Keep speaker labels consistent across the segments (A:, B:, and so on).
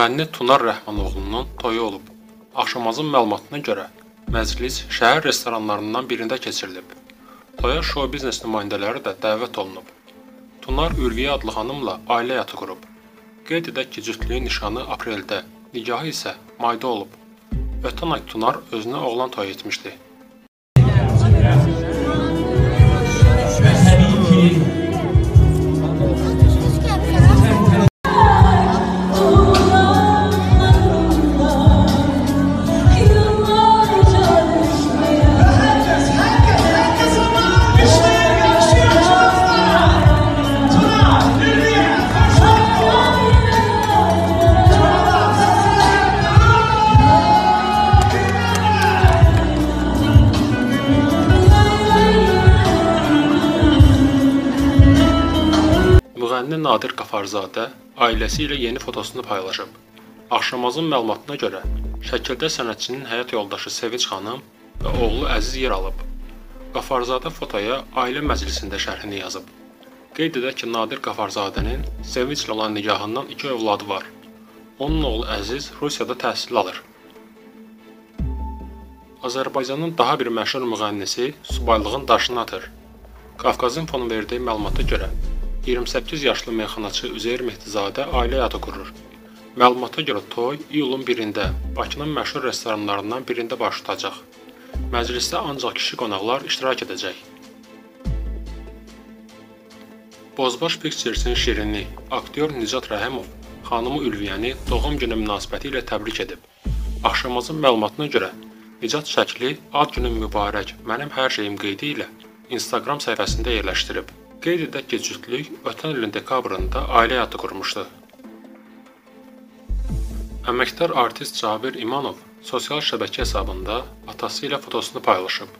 A: Müğənni Tunar Rəhmanoğlunun toyu olub. Axşamazın məlumatına görə məclis şəhər restoranlarından birində keçirilib. Toya şou biznes nümayəndələri də dəvət olunub. Tunar Ürviyə adlı xanımla ailə həyatı qurub. Qeyd edək ki, cütlüyün nişanı apreldə, nigahı isə mayda olub. Ötən ay Tunar özünə oğlan toyu etmişdi. Nadir Qafarzadə ailəsi ilə yeni fotosunu paylaşıb. Axşamazın məlumatına görə şəkildə sənətçinin həyat yoldaşı Sevinç xanım və oğlu Əziz yer alıb. Qafarzadə fotoya ailə məclisində şərhini yazıb. Qeyd edək ki, Nadir Qafarzadənin Sevinçlə olan nigahından iki övladı var. Onun oğlu Əziz Rusiyada təhsil alır. Azərbaycanın daha bir məşhur müğənnisi subaylığın daşını atır. Qafqazın fonu verdiyi məlumata görə 28 yaşlı meyxanaçı Üzeyir Mehdizadə ailə həyatı qurur. Məlumata görə toy iyulun 1-də Bakının məşhur restoranlarından birində baş tutacaq. Məclisdə ancaq kişi qonaqlar iştirak edəcək. Bozbaş Pictures-in şirini aktyor Nicat Rəhimov xanımı Ülviyəni doğum günü münasibəti ilə təbrik edib. Axşamazın məlumatına görə Nicat şəkli ad günün mübarək, mənim hər şeyim qeydi ilə Instagram səhifəsində yerləşdirib. Qeyd edək ki, cütlük ötən ilin dekabrında ailə həyatı qurmuşdu. Əməkdar artist Cabir İmanov sosial şəbəkə hesabında atası ilə fotosunu paylaşıb.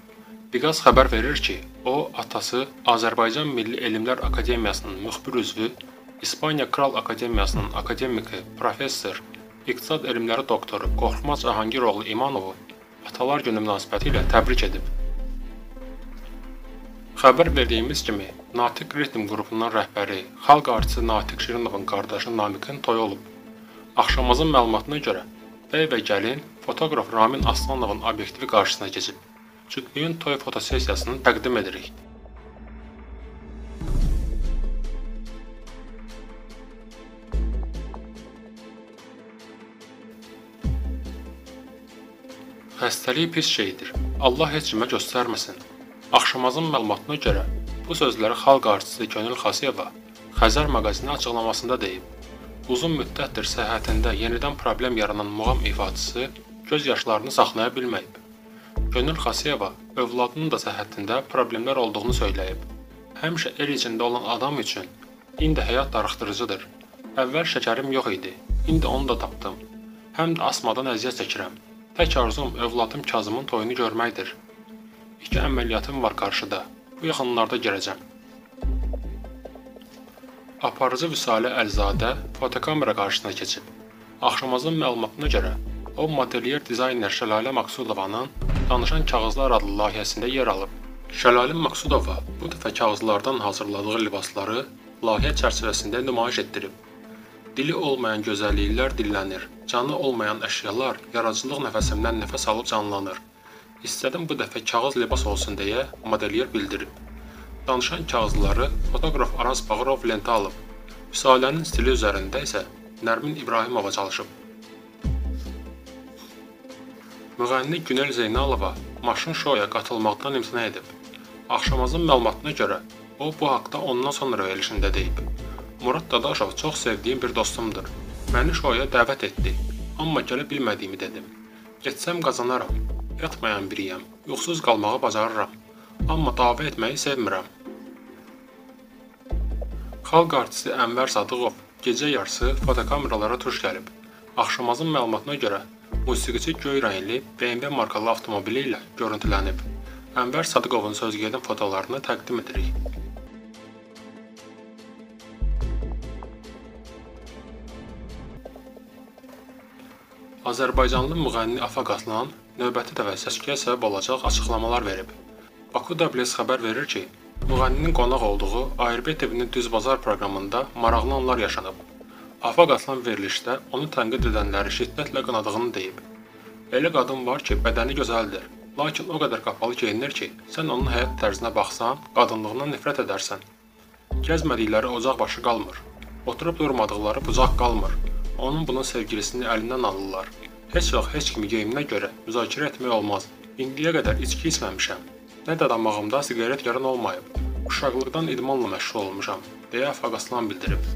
A: Biqaz xəbər verir ki, o atası Azərbaycan Milli Elmlər Akademiyasının müxbir üzvü, İspaniya Kral Akademiyasının akademiki, professor, iqtisad elmləri doktoru Qorxmaz Cahangiroğlu İmanovu Atalar Günü münasibəti ilə təbrik edib. Xəbər verdiyimiz kimi, Natiq Ritm qrupunun rəhbəri, xalq artisti Natiq Şirinovun qardaşı Namiqin toyu olub. Axşamazın məlumatına görə bəy və gəlin fotoqraf Ramin Aslanovun obyektivi qarşısına keçib. Cütlüyün toy fotosessiyasını təqdim edirik. Xəstəlik pis şeydir. Allah heç kimə göstərməsin. Axşamazın məlumatına görə bu sözləri xalq artisti Könül Xasiyeva Xəzər maqazini açıqlamasında deyib. Uzun müddətdir səhhətində yenidən problem yaranan muğam ifaçısı göz yaşlarını saxlaya bilməyib. Könül Xasiyeva övladının da səhhətində problemlər olduğunu söyləyib. Həmişə el içində olan adam üçün indi həyat darıxdırıcıdır. Əvvəl şəkərim yox idi. İndi onu da tapdım. Həm də asmadan əziyyət çəkirəm. Tək arzum övladım Kazımın toyunu görməkdir. İki əməliyyatım var qarşıda. Bu yaxınlarda girəcəm. Aparıcı Vüsalə Əlzadə fotokamera qarşısına keçib. Axşamazın məlumatına görə o modelyer dizayner Şəlalə Maqsudovanın Danışan Kağızlar adlı layihəsində yer alıb. Şəlalə Maqsudova bu dəfə kağızlardan hazırladığı libasları layihə çərçivəsində nümayiş etdirib. Dili olmayan gözəlliklər dillənir. Canı olmayan əşyalar yaradıcılıq nəfəsimdən nəfəs alıb canlanır. İstədim bu dəfə kağız libas olsun deyə modelyer bildirib. Danışan kağızları fotoqraf Araz Bağırov lentə alıb. Vüsalənin stili üzərində isə Nərmin İbrahimova çalışıb. Müğənni Günel Zeynalova maşın şouya qatılmaqdan imtina edib. Axşamazın məlumatına görə o bu haqqda ondan sonra verilişində deyib. Murad Dadaşov çox sevdiyim bir dostumdur. Məni şouya dəvət etdi, amma gələ bilmədiyimi dedim. Getsəm qazanaram. Yatmayan biriyəm. Yoxsuz qalmağı bacarıram. Amma dava etməyi sevmirəm. Xalq artisti Ənvər Sadıqov gecə yarısı fotokameralara tuş gəlib. Axşamazın məlumatına görə musiqiçi göy rəngli BMW markalı avtomobili ilə görüntülənib. Ənvər Sadıqovun sözgedən fotolarını təqdim edirik. Azərbaycanlı müğənni Afaq Aslan növbəti dəfə səsküyə səbəb olacaq açıqlamalar verib. Baku Dables xəbər verir ki, müğənninin qonaq olduğu ARB TV-nin Düz Bazar proqramında maraqlı anlar yaşanıb. Afaq Aslan verilişdə onu tənqid edənləri şiddətlə qınadığını deyib. Elə qadın var ki, bədəni gözəldir, lakin o qədər qapalı geyinir ki, sən onun həyat tərzinə baxsan, qadınlığından nifrət edərsən. Gəzmədikləri ocaq başı qalmır. Oturub durmadıqları bucaq qalmır. Onun bunun sevgilisini əlindən alırlar. Heç vaxt heç kimi geyiminə görə müzakirə etmək olmaz. İndiyə qədər içki içməmişəm. Nə də damağımda siqaret yaran olmayıb. Uşaqlıqdan idmanla məşğul olmuşam, deyə Afaq Aslan bildirib.